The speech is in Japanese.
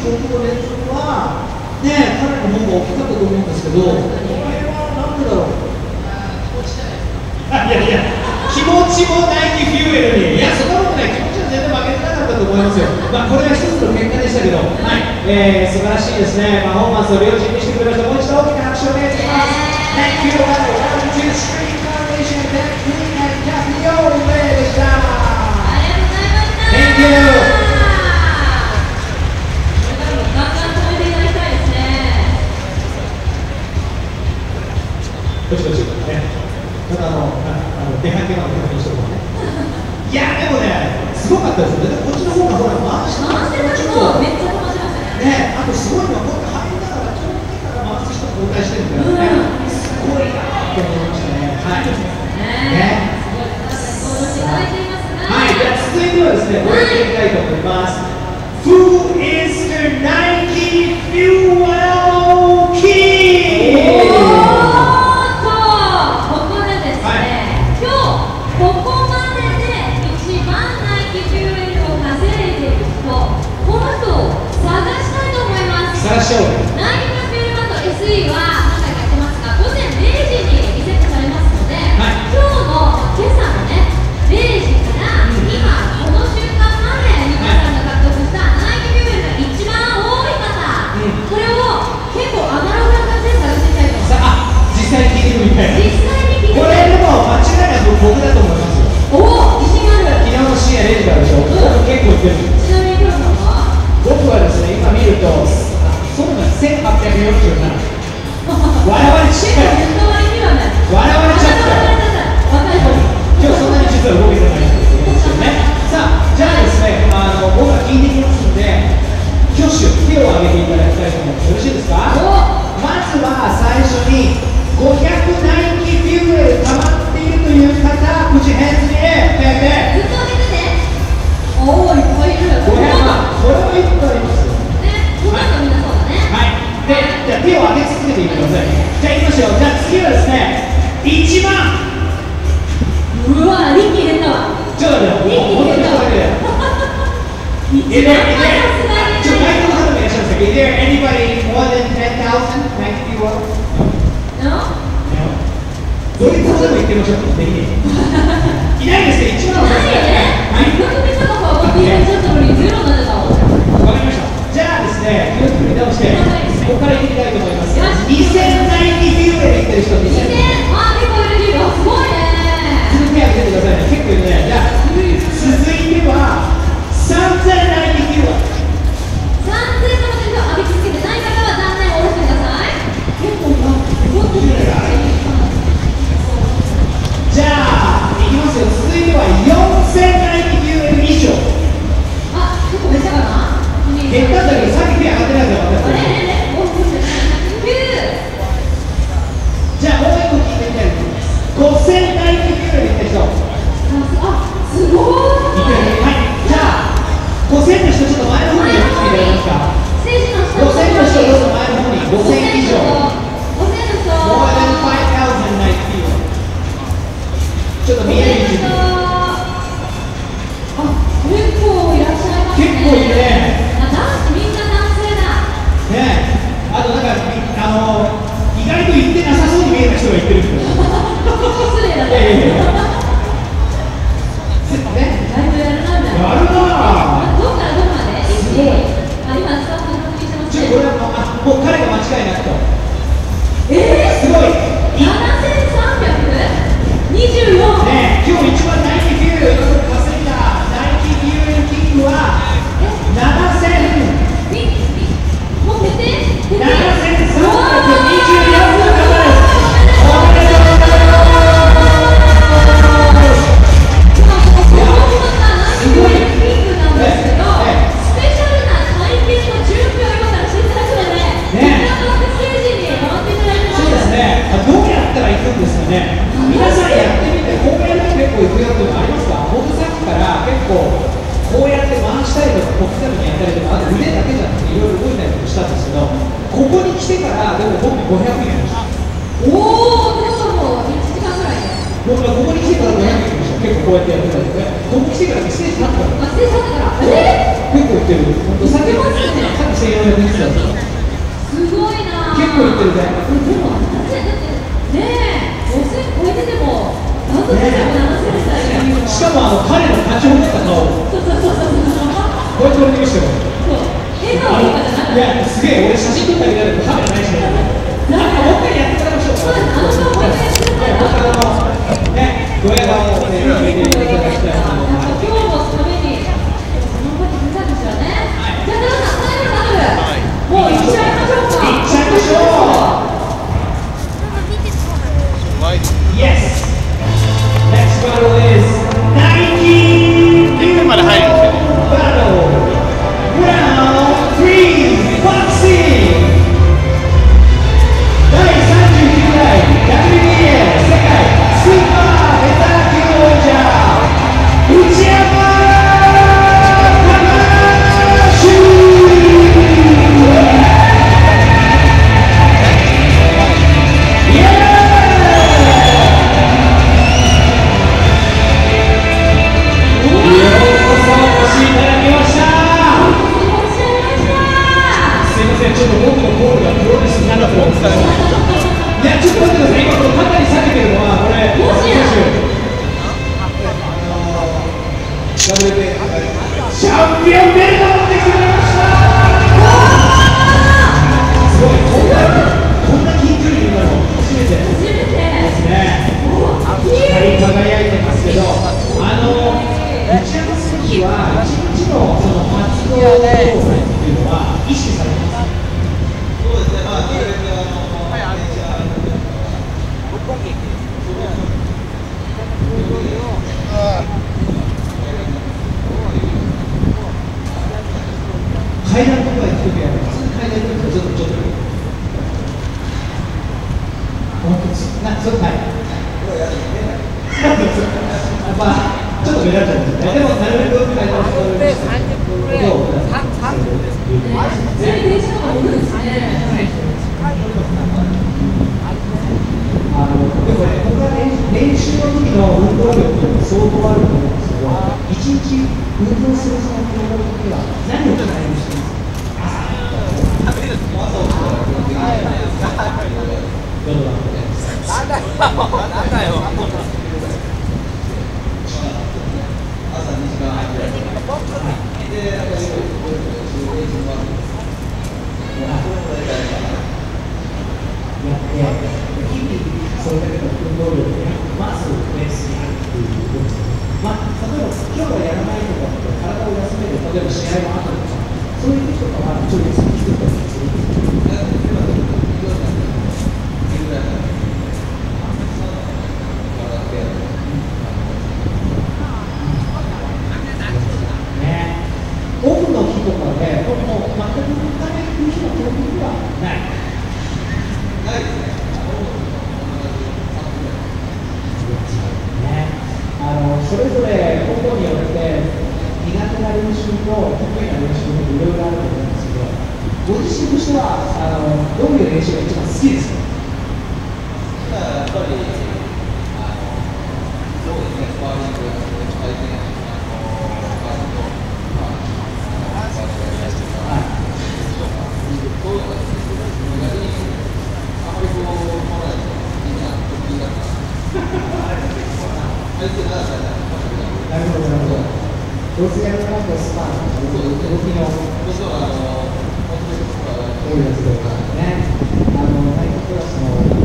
25個連続は、ね、彼の本が大きかったと思うんですけど、これはなんでだろう？いやいや、気持ちもないにフューエルに、いや、そんなことない、気持ちは全然負けてなかったと思いますよ、まあ、これが一つの結果でしたけど、はい。えー、素晴らしいですね、パフォーマンスを両チにしてくれました、もう一度大きな拍手をお願いします。Thank you, どしどしねただあのあの出けの確認しこうね。いやでもねすごかったですよね。こっちの方がほら回して回してるめっちゃ回してたね。あとすごいのはこ回入りながらちょっとから回す人交代してるんだよね、すごいなって思いましたね。はい。ね。はい。じゃ続いてはですねおれいきたいと思います、同学们气 Is there, is there, so I don't have a question. Is there anybody more than 10,000? 91? No? No? ドリツでも行ってみましょう。できない。いないですね。一番の。ないね。はい。僕見たのが、僕、ちょっと俺、ゼロなの。Yo también. こうやってやってたんですね。登してからったったえ結構いってる。本当酒ますさっき専用たすごいな。結構いってるね。でもだってねえ超えててもでもしかもあの彼の立ちほめた顔そうそうそうそうこう。やって俺に見せてもらたそう。笑顔とかじゃなくて。いやすげえ俺写真っていうのは、意識されてます階段とか行くときは、普通に階段行くときはちょっと、ちょっと。本当です。な、そう、はい。やっぱ、ちょっと目立っちゃうんですね。でも、なるべく階段を使うようにして。どう全電車とか乗るんですねあの、でもね、僕は練習の時の運動量って相当あると思うんですけど、一日運動するその子供の時は何を鍛えるしてますかどうだやって、日々それだけそういう時とかは一応休み作ったりするんですけど。ね、オフの日とかで、これもう全く動かないっていう日は基本的にはない。ね、あのそれぞれ個々によって苦手な練習と得意な練習もいろいろあると思うんですけど、ご自身としてはあのどういう練習が一番好きですか？なるほど、なるほど。どうせやらないとスパーンとか動きの。多いですね、あのクラスの